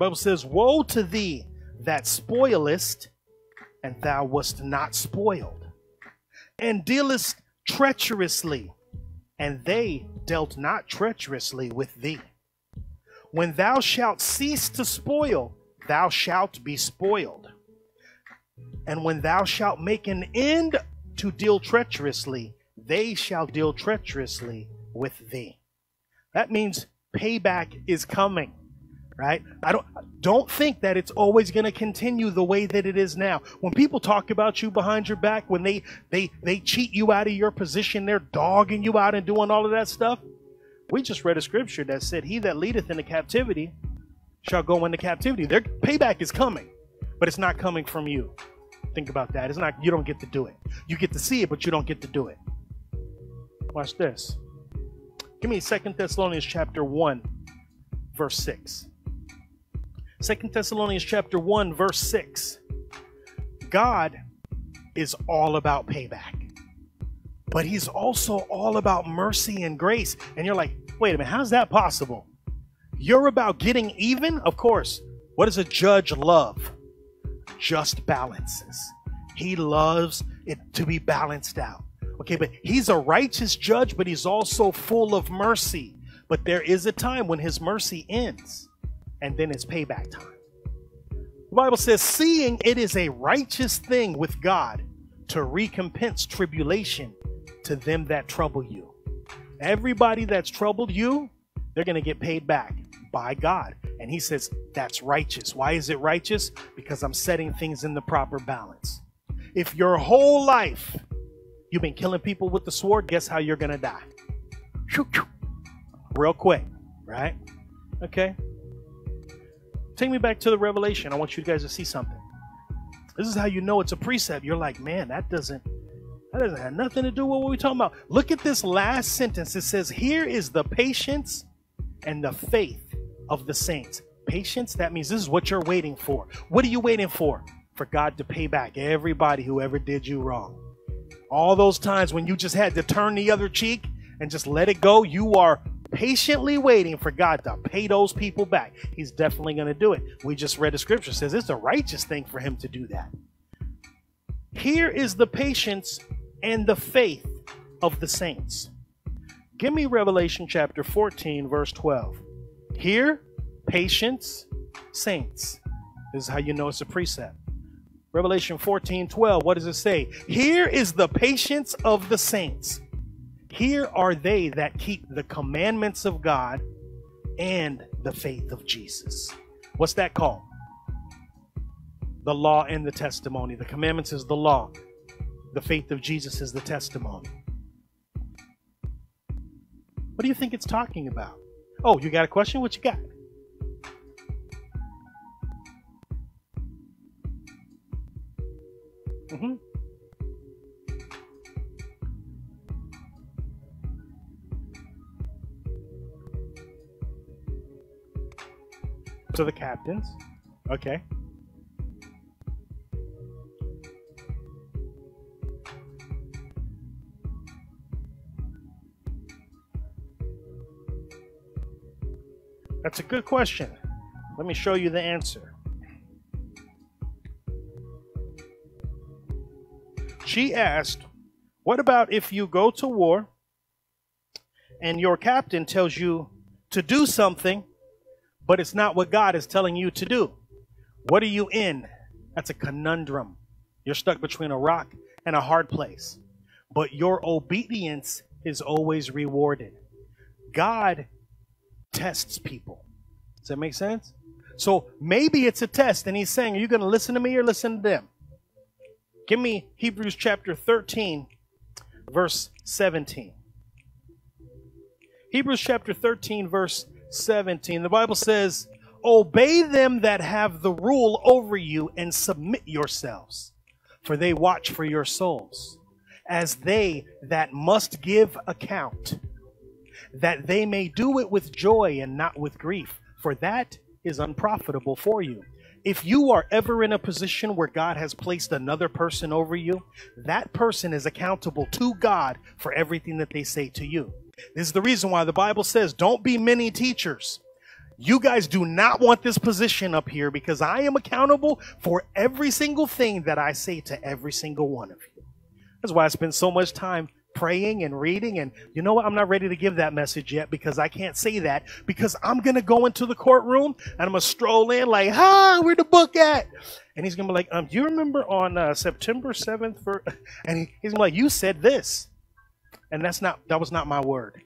Bible says, Woe to thee that spoilest, and thou wast not spoiled, and dealest treacherously, and they dealt not treacherously with thee. When thou shalt cease to spoil, thou shalt be spoiled. And when thou shalt make an end to deal treacherously, they shall deal treacherously with thee. That means payback is coming right? I don't don't think that it's always going to continue the way that it is now. When people talk about you behind your back when they they they cheat you out of your position they're dogging you out and doing all of that stuff we just read a scripture that said he that leadeth into captivity shall go into captivity. Their payback is coming but it's not coming from you. Think about that. It's not you don't get to do it. You get to see it but you don't get to do it. Watch this. Give me Second Thessalonians chapter 1, verse 6. Second Thessalonians chapter 1, verse 6. God is all about payback. But he's also all about mercy and grace. And you're like, wait a minute, how's that possible? You're about getting even? Of course. What does a judge love? Just balances. He loves it to be balanced out. Okay, but he's a righteous judge, but he's also full of mercy. But there is a time when his mercy ends, and then it's payback time. The Bible says, seeing it is a righteous thing with God to recompense tribulation to them that trouble you. Everybody that's troubled you, they're going to get paid back by God. And he says, that's righteous. Why is it righteous? Because I'm setting things in the proper balance. If your whole life You've been killing people with the sword. Guess how you're going to die? Real quick, right? Okay. Take me back to the revelation. I want you guys to see something. This is how you know it's a precept. You're like, man, that doesn't that doesn't have nothing to do with what we're talking about. Look at this last sentence. It says, Here is the patience and the faith of the saints. Patience, that means this is what you're waiting for. What are you waiting for? For God to pay back everybody who ever did you wrong. All those times when you just had to turn the other cheek and just let it go, you are patiently waiting for God to pay those people back. He's definitely going to do it. We just read the scripture says it's a righteous thing for him to do that. Here is the patience and the faith of the saints. Give me Revelation chapter 14 verse 12. Here, patience, saints. This is how you know it's a precept. Revelation 14 12, what does it say? Here is the patience of the saints. Here are they that keep the commandments of God and the faith of Jesus. What's that called? The law and the testimony. The commandments is the law, the faith of Jesus is the testimony. What do you think it's talking about? Oh, you got a question? What you got? Mm-hmm. To the captains. Okay. That's a good question. Let me show you the answer. She asked, What about if you go to war and your captain tells you to do something, but it's not what God is telling you to do? What are you in? That's a conundrum. You're stuck between a rock and a hard place. But your obedience is always rewarded. God tests people. Does that make sense? So maybe it's a test, and he's saying, Are you going to listen to me or listen to them? Give me Hebrews chapter 13, verse 17. Hebrews chapter 13, verse 17. The Bible says, Obey them that have the rule over you and submit yourselves, for they watch for your souls, as they that must give account, that they may do it with joy and not with grief, for that is unprofitable for you. If you are ever in a position where God has placed another person over you, that person is accountable to God for everything that they say to you. This is the reason why the Bible says, don't be many teachers. You guys do not want this position up here because I am accountable for every single thing that I say to every single one of you. That's why I spend so much time praying and reading. And you know what? I'm not ready to give that message yet because I can't say that because I'm going to go into the courtroom and I'm going to stroll in like, ah, where the book at? And he's going to be like, um, do you remember on uh, September 7th? For, and he, he's to be like, you said this. And that's not, that was not my word.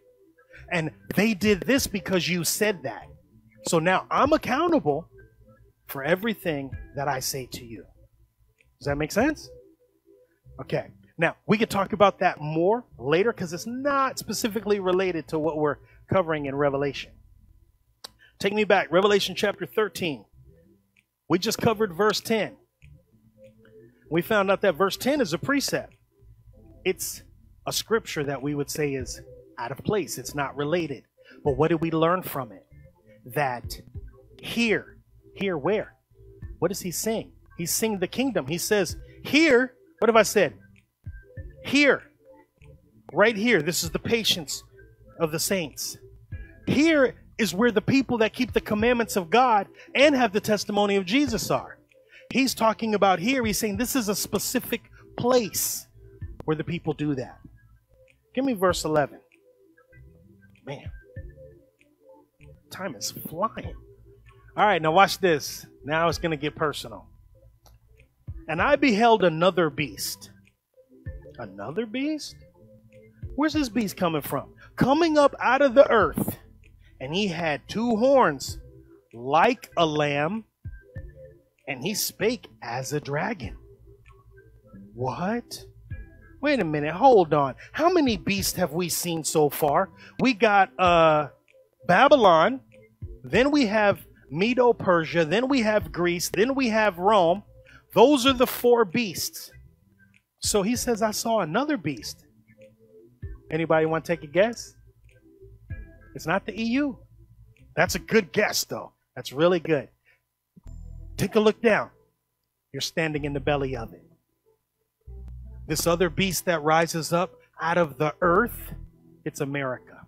And they did this because you said that. So now I'm accountable for everything that I say to you. Does that make sense? Okay. Now, we could talk about that more later because it's not specifically related to what we're covering in Revelation. Take me back, Revelation chapter 13. We just covered verse 10. We found out that verse 10 is a precept. It's a scripture that we would say is out of place, it's not related. But what did we learn from it? that here, here where? What is he saying? He's saying the kingdom. He says, here, what have I said? Here, right here, this is the patience of the saints. Here is where the people that keep the commandments of God and have the testimony of Jesus are. He's talking about here, he's saying this is a specific place where the people do that. Give me verse 11. Man time is flying. All right, now watch this. Now it's going to get personal. And I beheld another beast. Another beast? Where's this beast coming from? Coming up out of the earth. And he had two horns like a lamb, and he spake as a dragon. What? Wait a minute, hold on. How many beasts have we seen so far? We got uh Babylon, then we have Medo Persia, then we have Greece, then we have Rome. Those are the four beasts. So he says, I saw another beast. Anybody want to take a guess? It's not the EU. That's a good guess, though. That's really good. Take a look down. You're standing in the belly of it. This other beast that rises up out of the earth, it's America.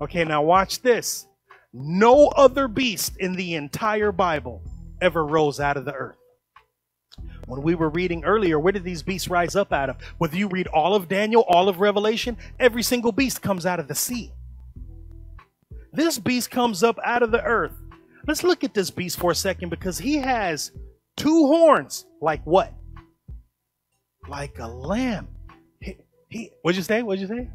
Okay, now watch this. No other beast in the entire Bible ever rose out of the earth. When we were reading earlier, where did these beasts rise up out of? Whether you read all of Daniel, all of Revelation, every single beast comes out of the sea. This beast comes up out of the earth. Let's look at this beast for a second because he has two horns. Like what? Like a lamb. He, he, what'd you say? What'd you say?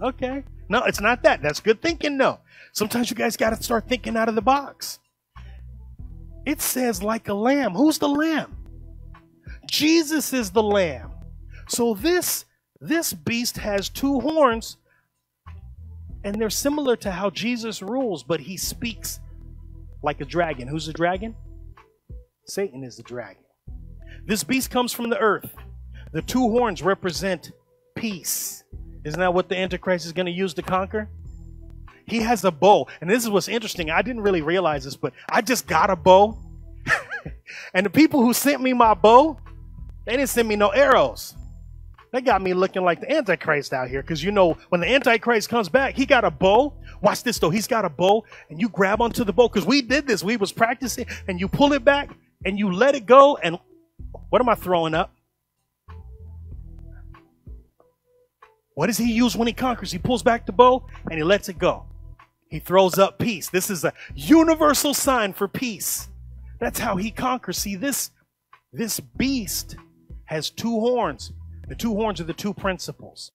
Okay. No, it's not that. That's good thinking. No. Sometimes you guys got to start thinking out of the box. It says like a lamb. Who's the lamb? Jesus is the lamb. So this this beast has two horns and they're similar to how Jesus rules, but he speaks like a dragon. Who's the dragon? Satan is the dragon. This beast comes from the earth. The two horns represent peace. Isn't that what the Antichrist is going to use to conquer? He has a bow. And this is what's interesting. I didn't really realize this, but I just got a bow. and the people who sent me my bow, they didn't send me no arrows. They got me looking like the Antichrist out here. Because you know, when the Antichrist comes back, he got a bow. Watch this though. He's got a bow, and you grab onto the bow. Because we did this. We was practicing, and you pull it back, and you let it go. And what am I throwing up? What does he use when he conquers? He pulls back the bow and he lets it go. He throws up peace. This is a universal sign for peace. That's how he conquers. See, this, this beast has two horns. The two horns are the two principles.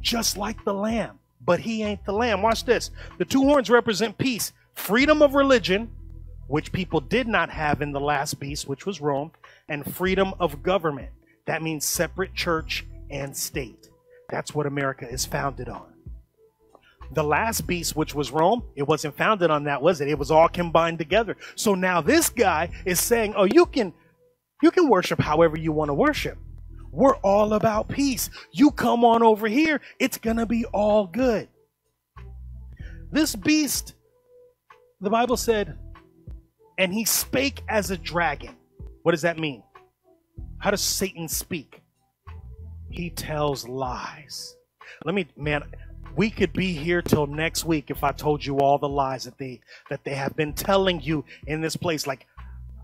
Just like the lamb, but he ain't the lamb. Watch this. The two horns represent peace, freedom of religion, which people did not have in the last beast, which was Rome, and freedom of government. That means separate church and state. That's what America is founded on. The last beast, which was Rome, it wasn't founded on that, was it? It was all combined together. So now this guy is saying, oh, you can, you can worship however you want to worship. We're all about peace. You come on over here, it's going to be all good. This beast, the Bible said, and he spake as a dragon. What does that mean? How does Satan speak? he tells lies. Let me, man, we could be here till next week if I told you all the lies that they that they have been telling you in this place. Like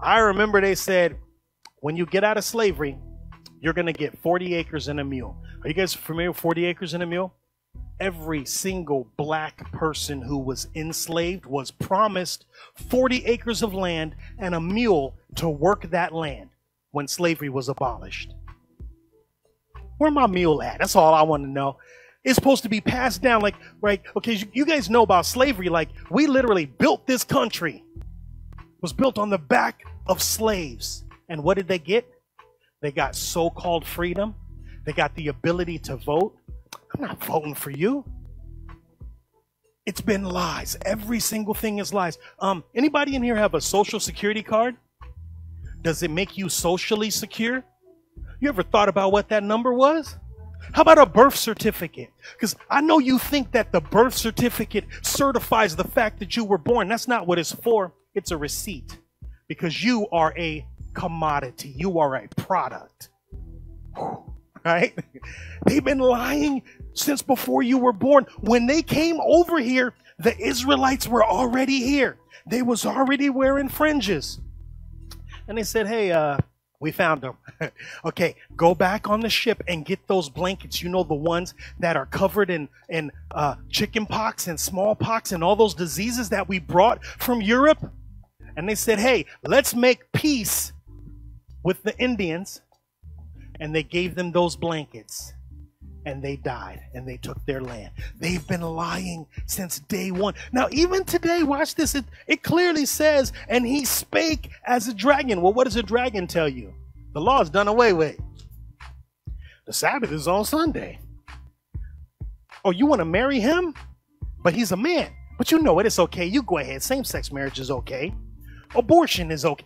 I remember they said, when you get out of slavery, you're gonna get 40 acres and a mule. Are you guys familiar with 40 acres and a mule? Every single black person who was enslaved was promised 40 acres of land and a mule to work that land when slavery was abolished. Where my mule at? That's all I want to know. It's supposed to be passed down like right okay you guys know about slavery like we literally built this country it was built on the back of slaves and what did they get they got so-called freedom they got the ability to vote i'm not voting for you it's been lies every single thing is lies um anybody in here have a social security card does it make you socially secure you ever thought about what that number was how about a birth certificate? Because I know you think that the birth certificate certifies the fact that you were born. That's not what it's for. It's a receipt. Because you are a commodity. You are a product. Right? They've been lying since before you were born. When they came over here, the Israelites were already here. They was already wearing fringes. And they said, hey, uh, we found them. okay, go back on the ship and get those blankets. You know the ones that are covered in in uh, chicken pox and smallpox and all those diseases that we brought from Europe. And they said, "Hey, let's make peace with the Indians." And they gave them those blankets. And they died and they took their land. They've been lying since day one. Now, even today, watch this. It, it clearly says, and he spake as a dragon. Well, what does a dragon tell you? The law is done away with. The Sabbath is on Sunday. Oh, you want to marry him? But he's a man. But you know it. It's okay. You go ahead. Same sex marriage is okay. Abortion is okay.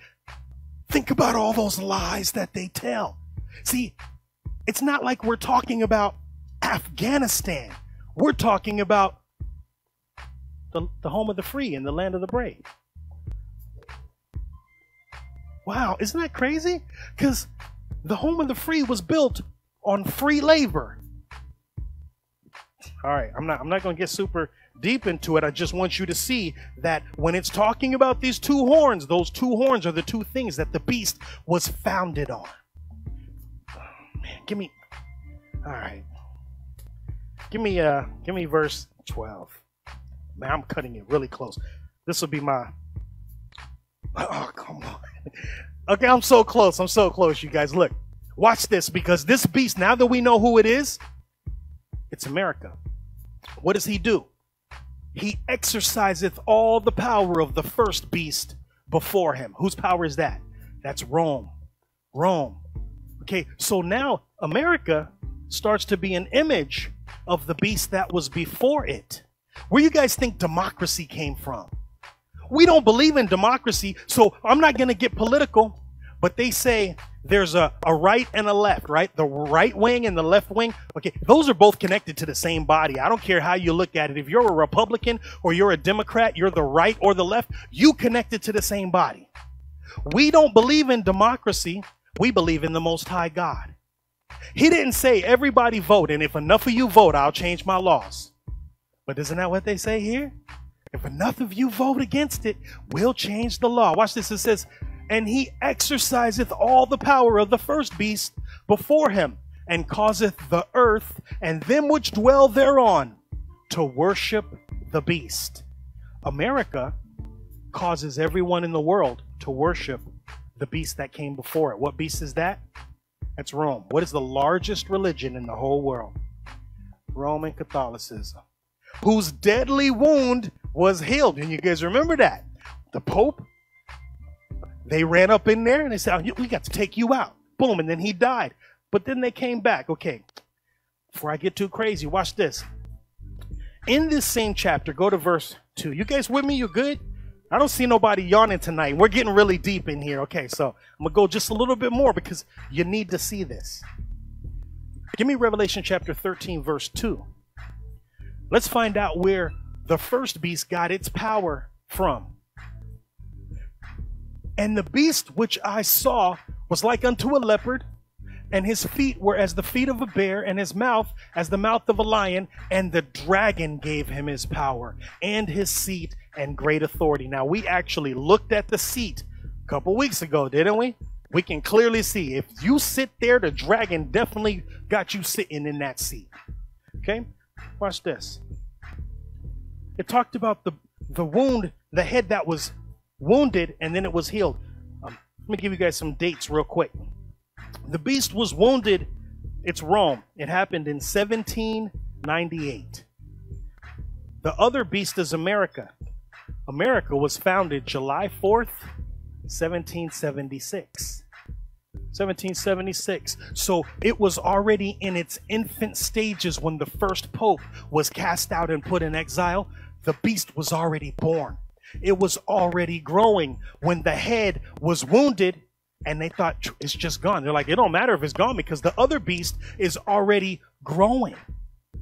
Think about all those lies that they tell. See, it's not like we're talking about Afghanistan. We're talking about the, the home of the free and the land of the brave. Wow, isn't that crazy? Because the home of the free was built on free labor. All right, I'm not I'm not going to get super deep into it. I just want you to see that when it's talking about these two horns, those two horns are the two things that the beast was founded on. Man, give me All right. Give me uh give me verse 12. Man, I'm cutting it really close. This will be my Oh, come on. Okay, I'm so close. I'm so close, you guys. Look, watch this because this beast, now that we know who it is, it's America. What does he do? He exerciseth all the power of the first beast before him. Whose power is that? That's Rome. Rome. Okay, so now America starts to be an image of the beast that was before it. Where you guys think democracy came from? We don't believe in democracy, so I'm not going to get political, but they say there's a, a right and a left, right? The right wing and the left wing. Okay, those are both connected to the same body. I don't care how you look at it. If you're a Republican or you're a Democrat, you're the right or the left, you connected to the same body. We don't believe in democracy. We believe in the Most High God. He didn't say everybody vote, and if enough of you vote, I'll change my laws. But isn't that what they say here? If enough of you vote against it, we'll change the law. Watch this. It says, And he exerciseth all the power of the first beast before him, and causeth the earth and them which dwell thereon to worship the beast. America causes everyone in the world to worship the beast that came before it. What beast is that? That's Rome. What is the largest religion in the whole world? Roman Catholicism, whose deadly wound was healed. And you guys remember that? The Pope, they ran up in there and they said, oh, We got to take you out. Boom. And then he died. But then they came back. Okay, before I get too crazy, watch this. In this same chapter, go to verse 2. You guys with me? You good? I don't see nobody yawning tonight. We're getting really deep in here. Okay, so I'm going to go just a little bit more because you need to see this. Give me Revelation chapter 13, verse 2. Let's find out where the first beast got its power from. And the beast which I saw was like unto a leopard, and his feet were as the feet of a bear, and his mouth as the mouth of a lion. And the dragon gave him his power and his seat and great authority. Now, we actually looked at the seat a couple weeks ago, didn't we? We can clearly see if you sit there, the dragon definitely got you sitting in that seat. Okay? Watch this. It talked about the, the wound, the head that was wounded, and then it was healed. Um, let me give you guys some dates real quick. The beast was wounded. It's Rome. It happened in 1798. The other beast is America. America was founded July 4th, 1776. 1776. So it was already in its infant stages when the first pope was cast out and put in exile. The beast was already born. It was already growing when the head was wounded and they thought it's just gone. They're like, it don't matter if it's gone because the other beast is already growing.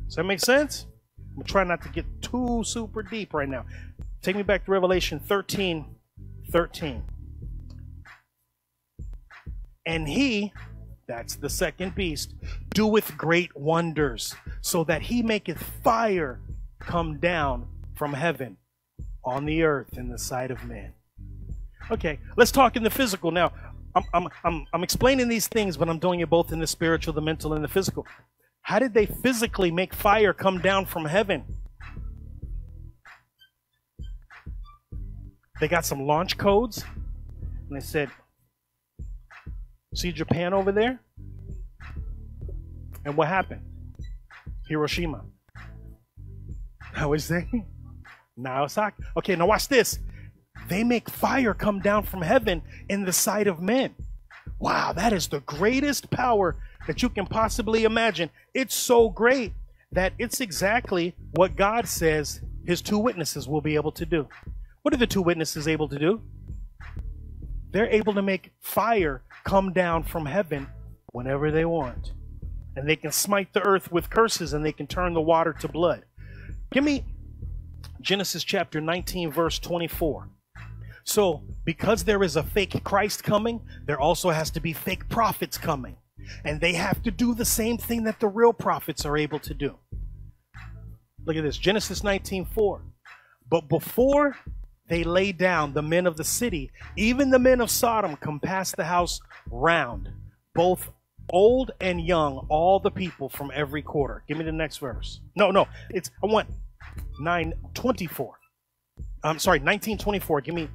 Does that make sense? I'm trying not to get too super deep right now. Take me back to Revelation 13 13. And he, that's the second beast, doeth great wonders, so that he maketh fire come down from heaven on the earth in the sight of men. Okay, let's talk in the physical now. I'm, I'm, I'm, I'm explaining these things, but I'm doing it both in the spiritual, the mental, and the physical. How did they physically make fire come down from heaven? They got some launch codes, and they said, See Japan over there? And what happened? Hiroshima. How is that? Nagasaki. Okay, now watch this. They make fire come down from heaven in the sight of men. Wow, that is the greatest power that you can possibly imagine. It's so great that it's exactly what God says his two witnesses will be able to do. What are the two witnesses able to do? They're able to make fire come down from heaven whenever they want. And they can smite the earth with curses and they can turn the water to blood. Give me Genesis chapter 19, verse 24. So, because there is a fake Christ coming, there also has to be fake prophets coming. And they have to do the same thing that the real prophets are able to do. Look at this Genesis 19 4. But before they lay down, the men of the city, even the men of Sodom, compassed the house round, both old and young, all the people from every quarter. Give me the next verse. No, no, it's I want 924. I'm sorry, 1924. Give me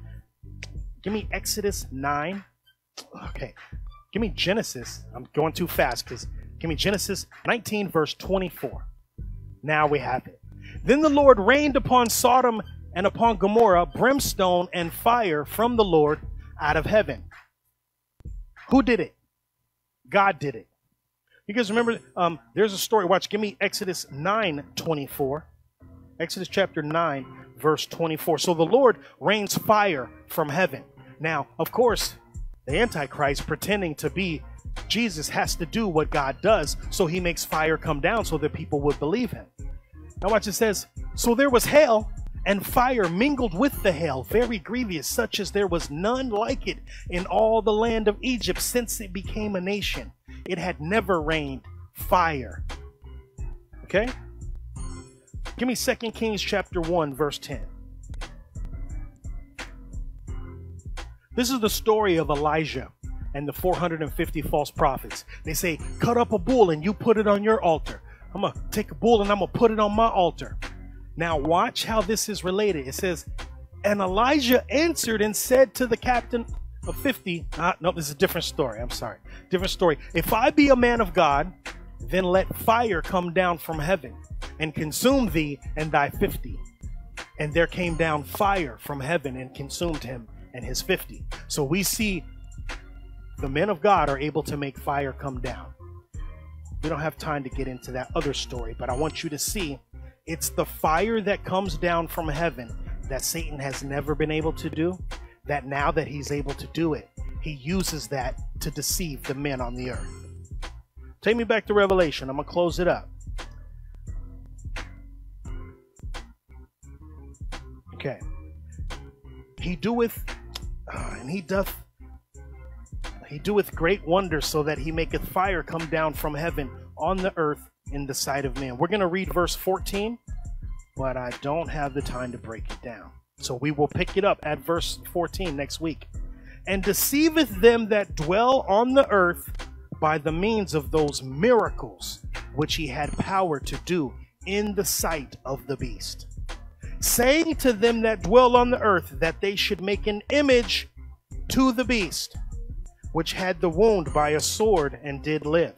Give me Exodus 9. Okay. Give me Genesis. I'm going too fast because give me Genesis 19, verse 24. Now we have it. Then the Lord rained upon Sodom and upon Gomorrah brimstone and fire from the Lord out of heaven. Who did it? God did it. You guys remember? Um, there's a story. Watch. Give me Exodus 9 24. Exodus chapter 9, verse 24. So the Lord rains fire from heaven. Now, of course, the Antichrist pretending to be Jesus has to do what God does, so he makes fire come down so that people would believe him. Now, watch it says, So there was hail and fire mingled with the hail, very grievous, such as there was none like it in all the land of Egypt since it became a nation. It had never rained fire. Okay? Give me 2 Kings chapter 1, verse 10. This is the story of Elijah and the 450 false prophets. They say, cut up a bull and you put it on your altar. I'm going to take a bull and I'm going to put it on my altar. Now, watch how this is related. It says, And Elijah answered and said to the captain of 50, uh, no, this is a different story. I'm sorry. Different story. If I be a man of God, then let fire come down from heaven and consume thee and thy 50. And there came down fire from heaven and consumed him and his 50. So we see the men of God are able to make fire come down. We don't have time to get into that other story, but I want you to see it's the fire that comes down from heaven that Satan has never been able to do. That now that he's able to do it, he uses that to deceive the men on the earth. Take me back to Revelation. I'm going to close it up. Okay. He doeth, uh, and he doth, he doeth great wonders so that he maketh fire come down from heaven on the earth in the sight of man. We're going to read verse 14, but I don't have the time to break it down. So we will pick it up at verse 14 next week. And deceiveth them that dwell on the earth by the means of those miracles which he had power to do in the sight of the beast, saying to them that dwell on the earth that they should make an image to the beast, which had the wound by a sword and did live.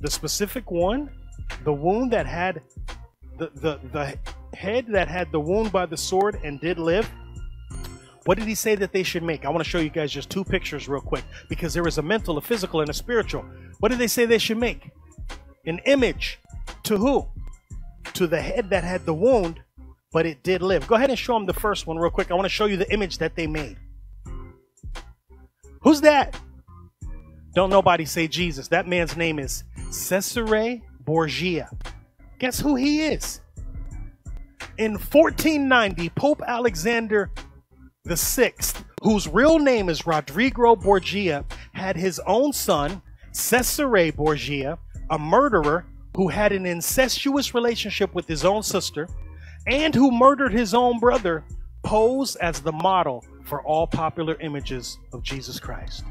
The specific one, the wound that had the, the, the head that had the wound by the sword and did live, what did he say that they should make? I want to show you guys just two pictures real quick because there is a mental, a physical, and a spiritual. What did they say they should make? An image to who? To the head that had the wound, but it did live. Go ahead and show them the first one real quick. I want to show you the image that they made. Who's that? Don't nobody say Jesus. That man's name is Cesare Borgia. Guess who he is? In 1490, Pope Alexander sixth, whose real name is Rodrigo Borgia, had his own son, Cesare Borgia, a murderer who had an incestuous relationship with his own sister and who murdered his own brother, pose as the model for all popular images of Jesus Christ.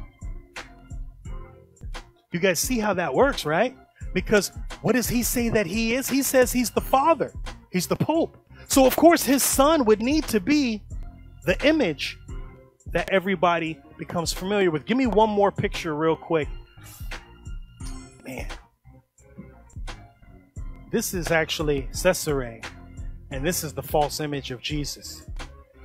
You guys see how that works, right? Because what does he say that he is? He says he's the father, he's the pope. So, of course, his son would need to be the image that everybody becomes familiar with. Give me one more picture, real quick. Man, this is actually Cesare, and this is the false image of Jesus.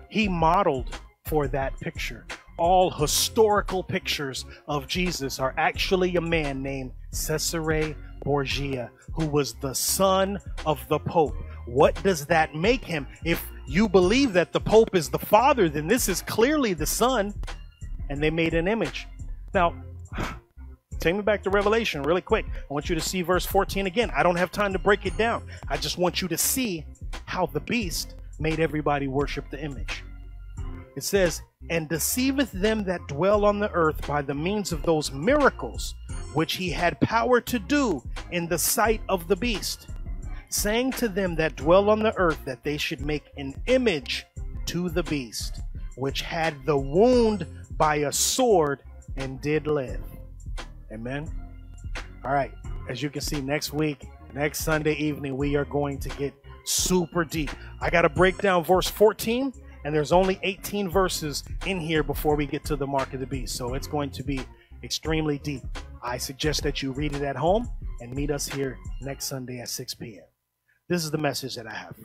He modeled for that picture. All historical pictures of Jesus are actually a man named Cesare Borgia, who was the son of the Pope. What does that make him? If you believe that the Pope is the Father, then this is clearly the Son, and they made an image. Now, take me back to Revelation really quick. I want you to see verse 14 again. I don't have time to break it down. I just want you to see how the beast made everybody worship the image. It says, And deceiveth them that dwell on the earth by the means of those miracles which he had power to do in the sight of the beast saying to them that dwell on the earth that they should make an image to the beast, which had the wound by a sword and did live. Amen. All right. As you can see, next week, next Sunday evening, we are going to get super deep. I got to break down verse 14, and there's only 18 verses in here before we get to the mark of the beast. So it's going to be extremely deep. I suggest that you read it at home and meet us here next Sunday at 6 p.m. This is the message that I have